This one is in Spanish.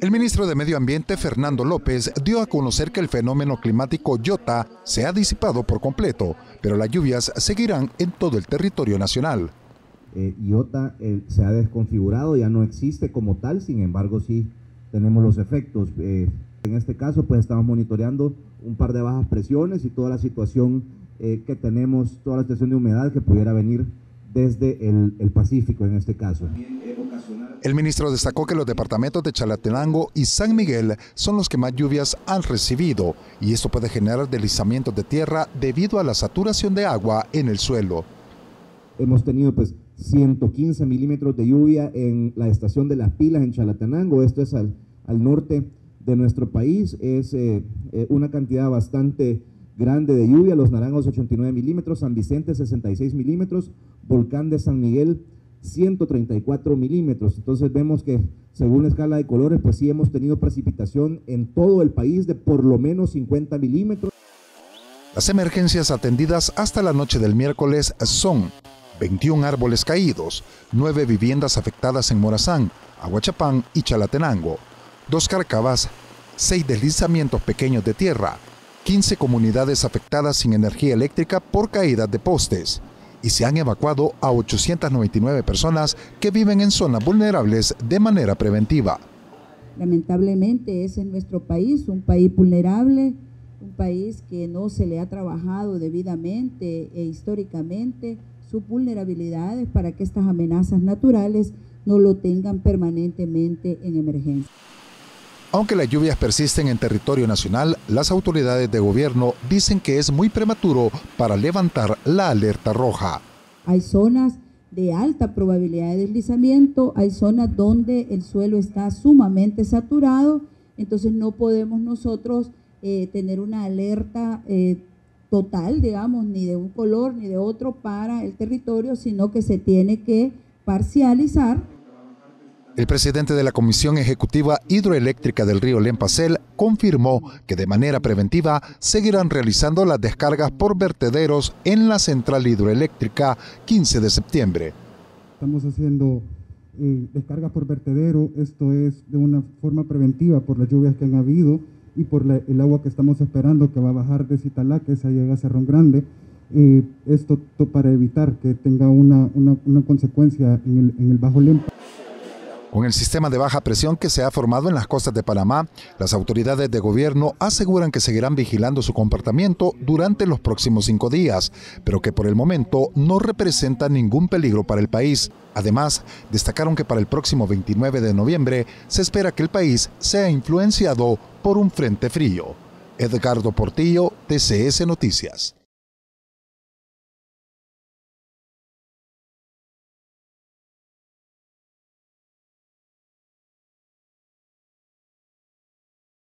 El ministro de Medio Ambiente, Fernando López, dio a conocer que el fenómeno climático Iota se ha disipado por completo, pero las lluvias seguirán en todo el territorio nacional. Eh, Iota eh, se ha desconfigurado, ya no existe como tal, sin embargo sí tenemos los efectos. Eh, en este caso pues estamos monitoreando un par de bajas presiones y toda la situación que tenemos, toda la situación de humedad que pudiera venir desde el, el Pacífico en este caso. El ministro destacó que los departamentos de Chalatenango y San Miguel son los que más lluvias han recibido y esto puede generar deslizamientos de tierra debido a la saturación de agua en el suelo. Hemos tenido pues 115 milímetros de lluvia en la estación de las pilas en Chalatenango, esto es al, al norte de nuestro país, es eh, eh, una cantidad bastante grande de lluvia, Los Naranjos 89 milímetros, San Vicente 66 milímetros, Volcán de San Miguel 134 milímetros. Entonces vemos que según la escala de colores, pues sí hemos tenido precipitación en todo el país de por lo menos 50 milímetros. Las emergencias atendidas hasta la noche del miércoles son 21 árboles caídos, 9 viviendas afectadas en Morazán, Aguachapán y Chalatenango, 2 carcabas, 6 deslizamientos pequeños de tierra, 15 comunidades afectadas sin energía eléctrica por caídas de postes, y se han evacuado a 899 personas que viven en zonas vulnerables de manera preventiva. Lamentablemente es en nuestro país un país vulnerable, un país que no se le ha trabajado debidamente e históricamente sus vulnerabilidades para que estas amenazas naturales no lo tengan permanentemente en emergencia. Aunque las lluvias persisten en territorio nacional, las autoridades de gobierno dicen que es muy prematuro para levantar la alerta roja. Hay zonas de alta probabilidad de deslizamiento, hay zonas donde el suelo está sumamente saturado, entonces no podemos nosotros eh, tener una alerta eh, total, digamos, ni de un color ni de otro para el territorio, sino que se tiene que parcializar el presidente de la Comisión Ejecutiva Hidroeléctrica del río Lempacel confirmó que de manera preventiva seguirán realizando las descargas por vertederos en la central hidroeléctrica 15 de septiembre. Estamos haciendo eh, descargas por vertedero, esto es de una forma preventiva por las lluvias que han habido y por el agua que estamos esperando que va a bajar de Citalá, que esa llega a Cerrón Grande. Eh, esto para evitar que tenga una, consecuencia en el, en el Bajo Lempa. Con el sistema de baja presión que se ha formado en las costas de Panamá, las autoridades de gobierno aseguran que seguirán vigilando su comportamiento durante los próximos cinco días, pero que por el momento no representa ningún peligro para el país. Además, destacaron que para el próximo 29 de noviembre se espera que el país sea influenciado por un frente frío. Edgardo Portillo, TCS Noticias.